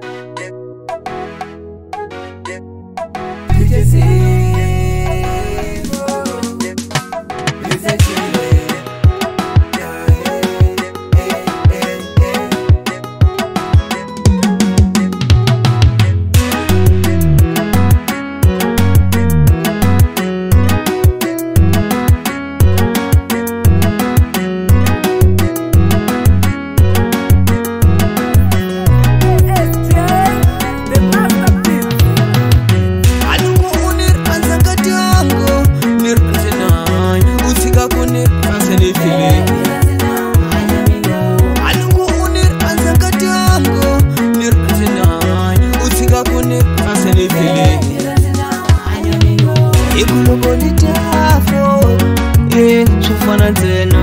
Thank you. zvese zvofana dzeno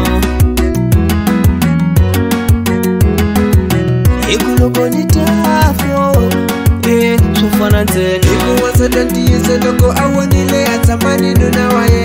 ikulokonitafo zvofana dzenoikuwasatandiyise loko awonile atsamba ninuna waye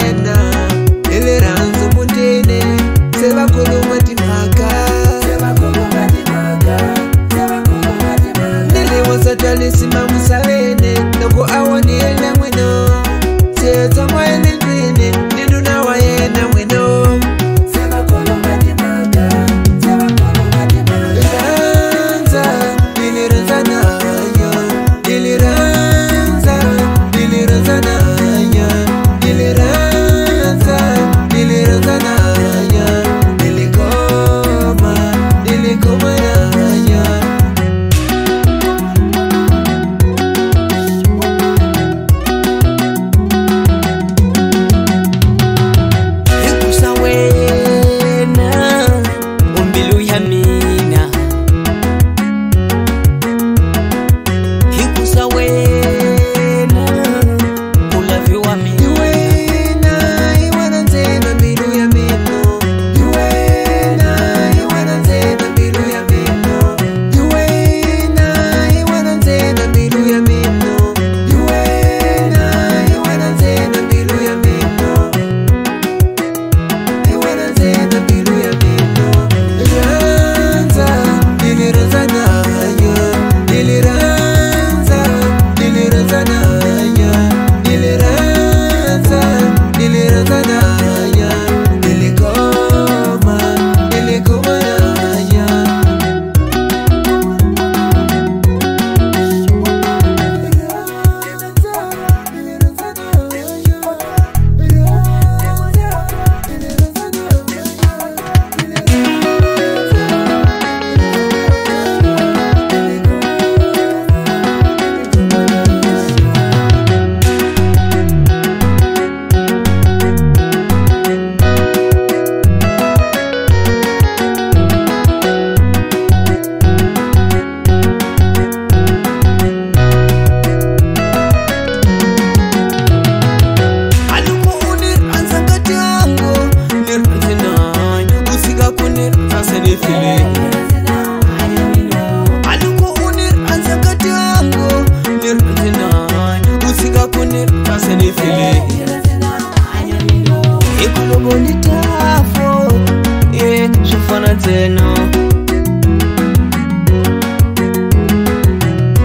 ntsena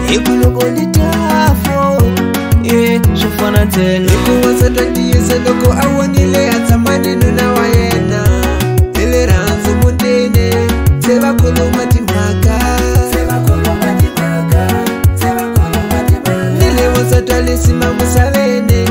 hikuloko ni tafo e swo fana ntsena hikuwasa twa ntiyiso loko a wonile a tshamani nuna wa yena i e le rhandzu mutini se va khuluma timhaka ni le wasa twa lesi mamusaveni